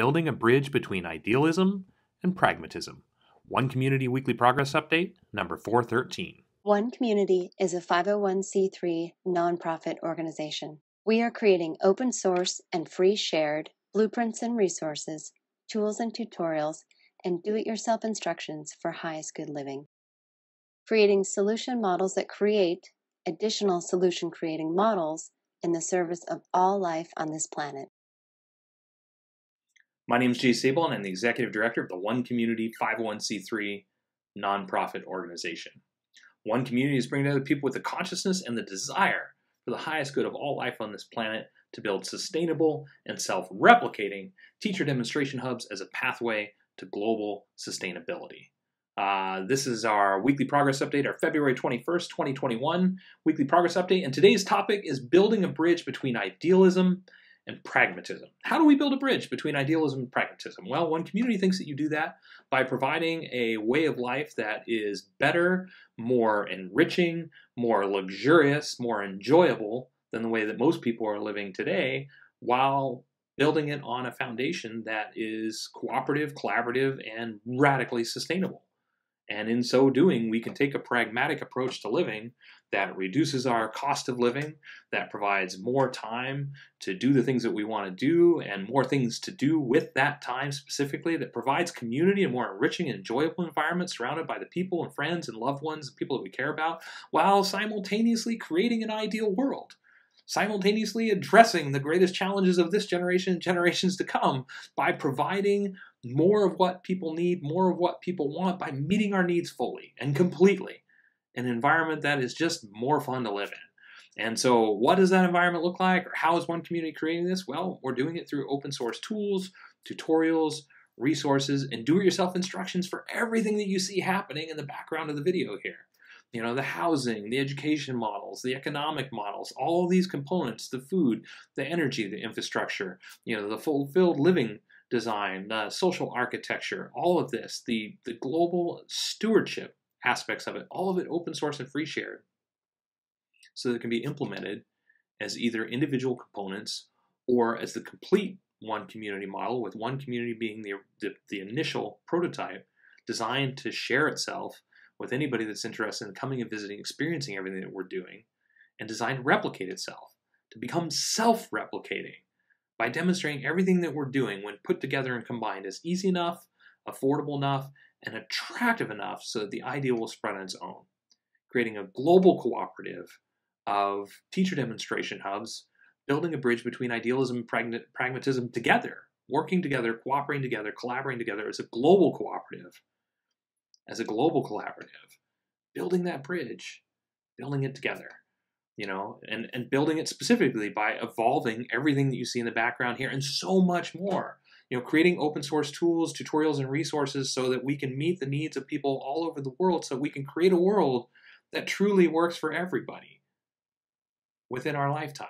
Building a Bridge Between Idealism and Pragmatism. One Community Weekly Progress Update, number 413. One Community is a 501c3 nonprofit organization. We are creating open source and free shared blueprints and resources, tools and tutorials, and do it yourself instructions for highest good living. Creating solution models that create additional solution creating models in the service of all life on this planet. My name is Jay Sable, and I'm the Executive Director of the One Community 501c3 nonprofit organization. One Community is bringing together people with the consciousness and the desire for the highest good of all life on this planet to build sustainable and self replicating teacher demonstration hubs as a pathway to global sustainability. Uh, this is our weekly progress update, our February 21st, 2021 weekly progress update. And today's topic is building a bridge between idealism and pragmatism. How do we build a bridge between idealism and pragmatism? Well, one community thinks that you do that by providing a way of life that is better, more enriching, more luxurious, more enjoyable than the way that most people are living today, while building it on a foundation that is cooperative, collaborative, and radically sustainable. And in so doing, we can take a pragmatic approach to living that reduces our cost of living, that provides more time to do the things that we want to do, and more things to do with that time specifically, that provides community and more enriching and enjoyable environment surrounded by the people and friends and loved ones and people that we care about, while simultaneously creating an ideal world simultaneously addressing the greatest challenges of this generation and generations to come by providing more of what people need, more of what people want, by meeting our needs fully and completely. An environment that is just more fun to live in. And so, what does that environment look like, or how is one community creating this? Well, we're doing it through open source tools, tutorials, resources, and do it yourself instructions for everything that you see happening in the background of the video here you know the housing the education models the economic models all of these components the food the energy the infrastructure you know the fulfilled living design the social architecture all of this the the global stewardship aspects of it all of it open source and free shared so that it can be implemented as either individual components or as the complete one community model with one community being the, the, the initial prototype designed to share itself with anybody that's interested in coming and visiting, experiencing everything that we're doing, and designed to replicate itself, to become self replicating by demonstrating everything that we're doing when put together and combined is easy enough, affordable enough, and attractive enough so that the idea will spread on its own. Creating a global cooperative of teacher demonstration hubs, building a bridge between idealism and pragmatism together, working together, cooperating together, collaborating together as a global cooperative as a global collaborative, building that bridge, building it together, you know, and, and building it specifically by evolving everything that you see in the background here and so much more. You know, creating open source tools, tutorials, and resources so that we can meet the needs of people all over the world so we can create a world that truly works for everybody within our lifetime.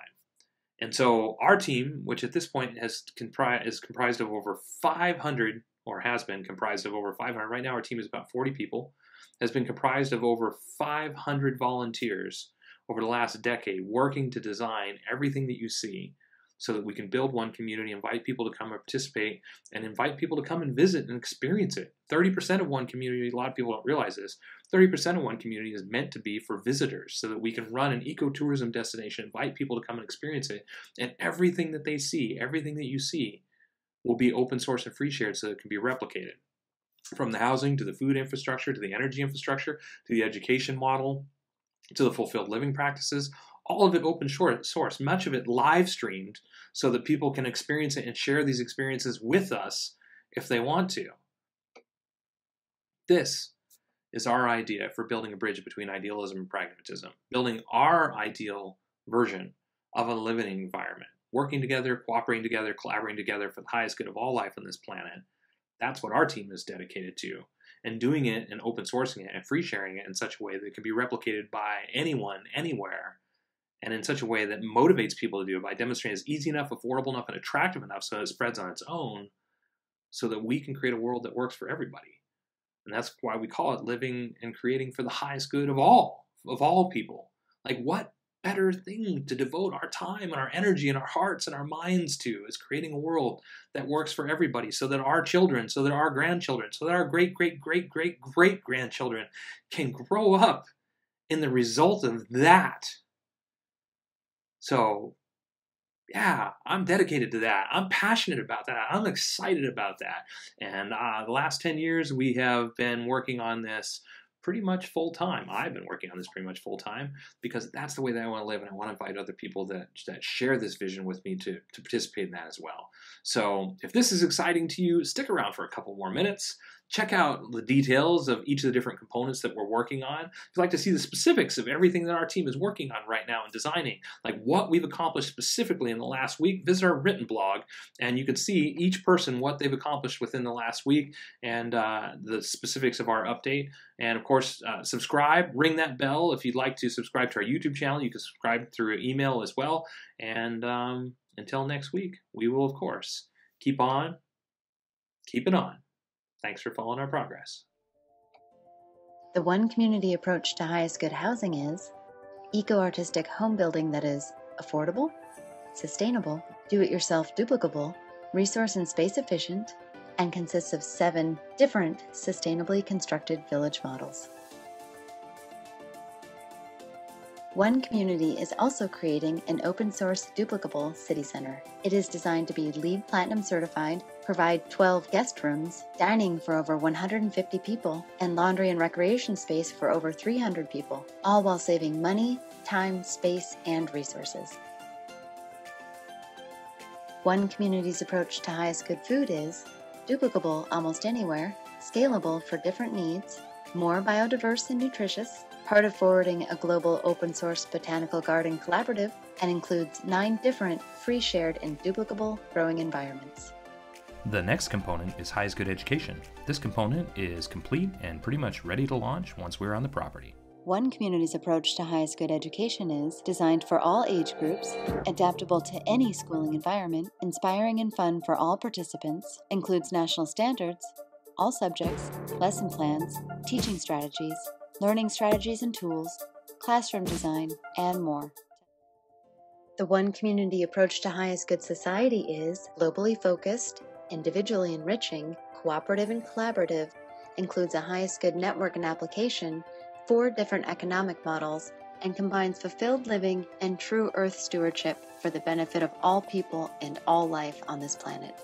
And so our team, which at this point has compri- is comprised of over 500 or has been comprised of over 500. Right now, our team is about 40 people, has been comprised of over 500 volunteers over the last decade working to design everything that you see so that we can build one community, invite people to come and participate, and invite people to come and visit and experience it. 30% of one community, a lot of people don't realize this, 30% of one community is meant to be for visitors so that we can run an ecotourism destination, invite people to come and experience it, and everything that they see, everything that you see, will be open source and free shared so it can be replicated. From the housing to the food infrastructure to the energy infrastructure to the education model to the fulfilled living practices, all of it open source, much of it live streamed so that people can experience it and share these experiences with us if they want to. This is our idea for building a bridge between idealism and pragmatism, building our ideal version of a living environment working together, cooperating together, collaborating together for the highest good of all life on this planet. That's what our team is dedicated to. And doing it and open sourcing it and free sharing it in such a way that it can be replicated by anyone, anywhere, and in such a way that motivates people to do it by demonstrating it's easy enough, affordable enough, and attractive enough so that it spreads on its own so that we can create a world that works for everybody. And that's why we call it living and creating for the highest good of all, of all people. Like what better thing to devote our time and our energy and our hearts and our minds to is creating a world that works for everybody so that our children, so that our grandchildren, so that our great, great, great, great, great grandchildren can grow up in the result of that. So, yeah, I'm dedicated to that. I'm passionate about that. I'm excited about that. And uh, the last 10 years, we have been working on this pretty much full time. I've been working on this pretty much full time because that's the way that I want to live, and I want to invite other people that that share this vision with me to to participate in that as well. So if this is exciting to you, stick around for a couple more minutes check out the details of each of the different components that we're working on. If you'd like to see the specifics of everything that our team is working on right now and designing, like what we've accomplished specifically in the last week, visit our written blog and you can see each person what they've accomplished within the last week and uh, the specifics of our update. And of course, uh, subscribe, ring that bell if you'd like to subscribe to our YouTube channel. You can subscribe through email as well. And um, until next week, we will, of course, keep on, keep it on. Thanks for following our progress. The one community approach to highest good housing is eco artistic home building that is affordable, sustainable, do it yourself duplicable, resource and space efficient, and consists of seven different sustainably constructed village models. One Community is also creating an open source duplicable city center. It is designed to be LEED Platinum certified, provide 12 guest rooms, dining for over 150 people, and laundry and recreation space for over 300 people, all while saving money, time, space, and resources. One Community's approach to highest good food is duplicable almost anywhere, scalable for different needs, more biodiverse and nutritious, part of forwarding a global open source botanical garden collaborative, and includes nine different free shared and duplicable growing environments. The next component is Highest Good Education. This component is complete and pretty much ready to launch once we're on the property. One Community's approach to highest good education is designed for all age groups, adaptable to any schooling environment, inspiring and fun for all participants, includes national standards, all subjects, lesson plans, teaching strategies, learning strategies and tools, classroom design, and more. The One Community approach to highest good society is globally focused, individually enriching, cooperative and collaborative, includes a highest good network and application, four different economic models, and combines fulfilled living and true earth stewardship for the benefit of all people and all life on this planet.